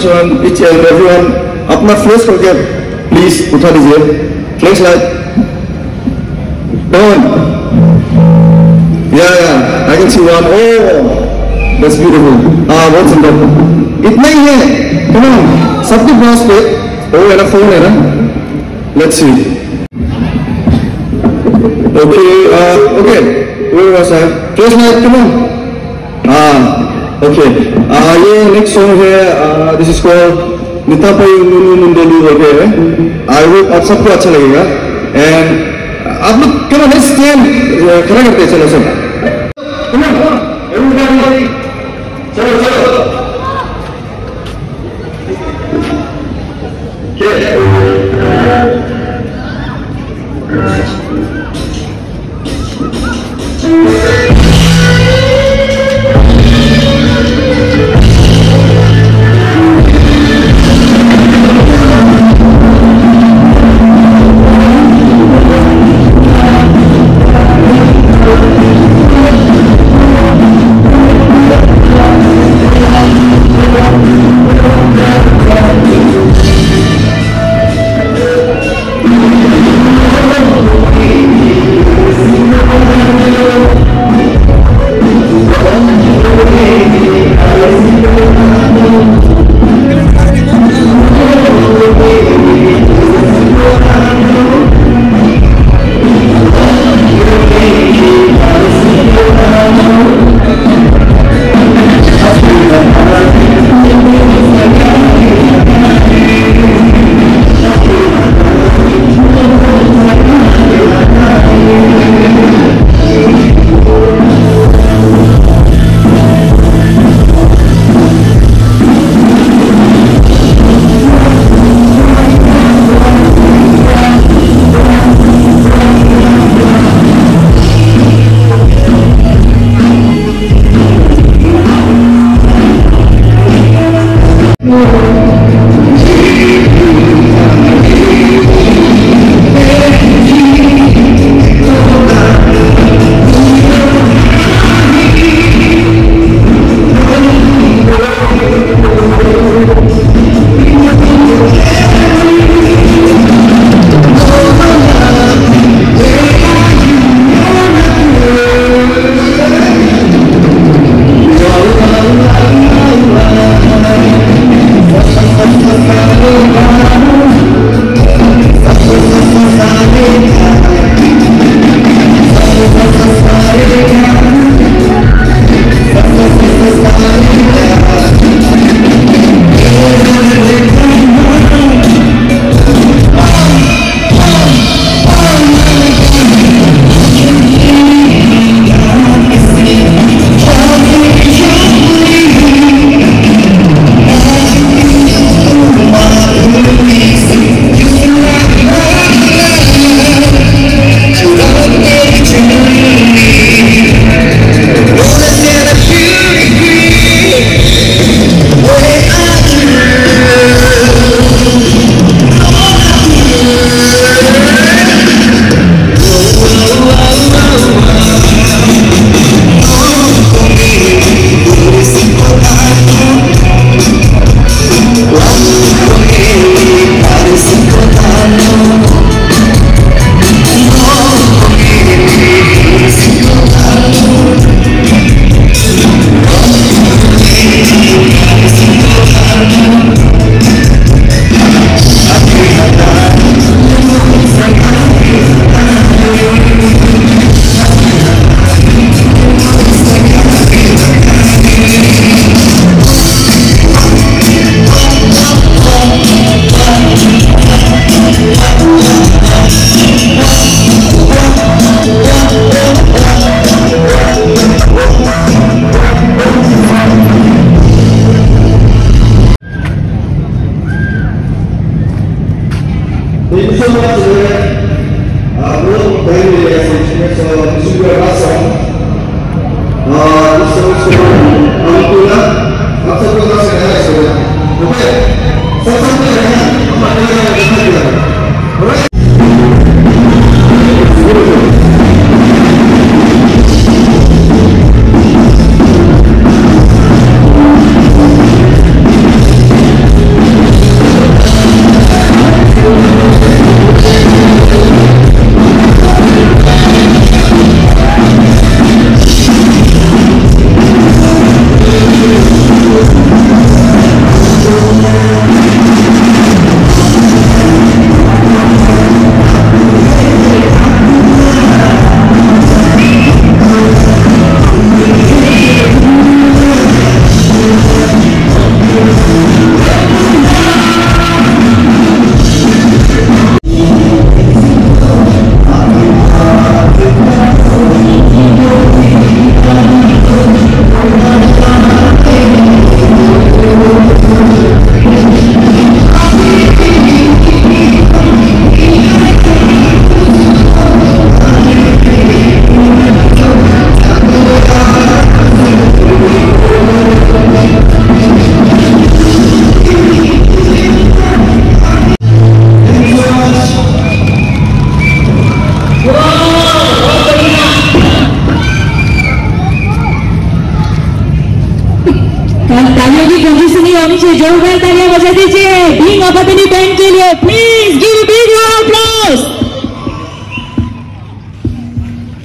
each one, each and everyone, अपना flash करके please उठा दीजिए flash light Come on. Yeah, yeah, I can see one. Oh, that's beautiful. Ah, what's in that? इतना ही है. Come on. सबके पास पे. Oh, मेरा phone है ना. Let's see. Okay, uh, okay. Where was I? Just like, come on. okay ये next song है this is called नीता पाई मुंडेली बोल गए आई वो आप सबको अच्छा लगेगा. एंड आप लोग क्या स्टैंड खड़ा करते हैं चलो sir pessoas, né? A boa pele, a sentimento de superação. A missão de superação. A loucura. A pessoa que eu faço é essa, né? Ok? Só fazer uma matéria de vida. Ok? Being अपनी band के लिए please give big applause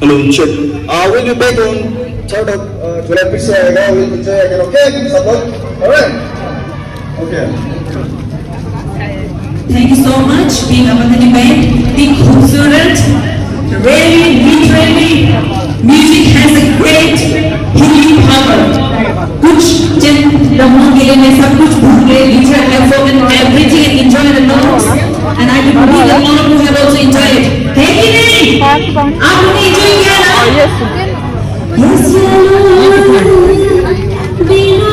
Hello, check. Uh, we'll be back on third of uh, July. Please say again. We'll enjoy again. Okay, support. All right. Okay. Thank you so much being अपनी band इतनी खूबसूरत really literally music has a great healing power कुछ लम्हों के लिए मैं सब कुछ भूल गई literal effort and everything and enjoy the notes and I do believe that all of you have also enjoyed it है कि नहीं आपने enjoy किया ना yes तीन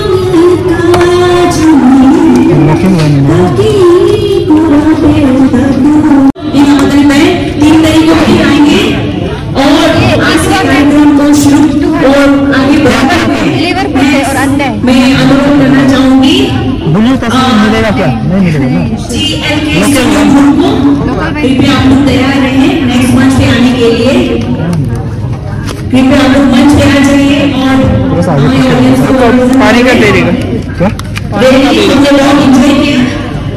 क्या नहीं मिलेगा ना। जी एल के स्टूडियो ग्रुप को कृपया आप लोग तैयार रहें नेक्स्ट मंच पे आने के लिए। कृपया आप लोग मंच पे आ जाइए और हमारे audience को पानी का दे देगा। क्या?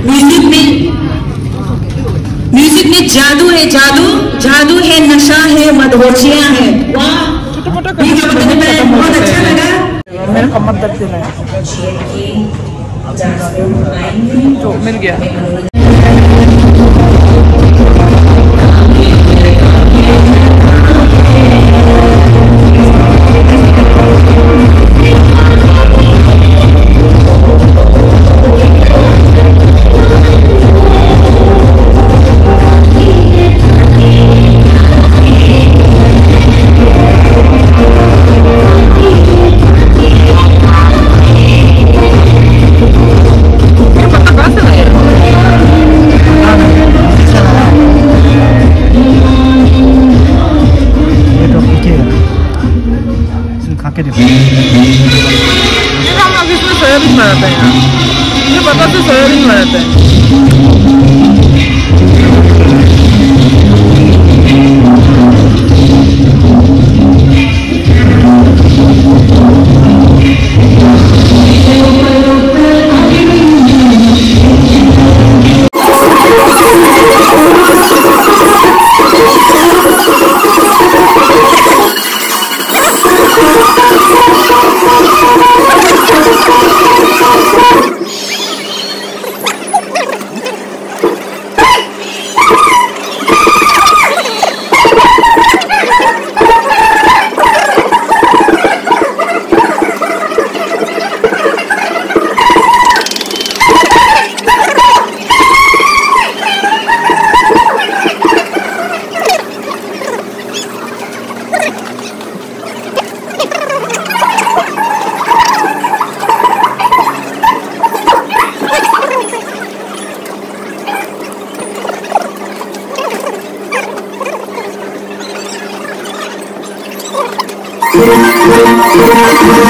म्यूज़िक में म्यूज़िक में जादू है जादू जादू है नशा है मधोचियाँ है। वाह। बहुत अच्छा लगा। मेरा तो मिल गया। खा के देखो हम इसमें सोयाबीन बनाते हैं। मुझे पता से सोयाबीन बनाते हैं।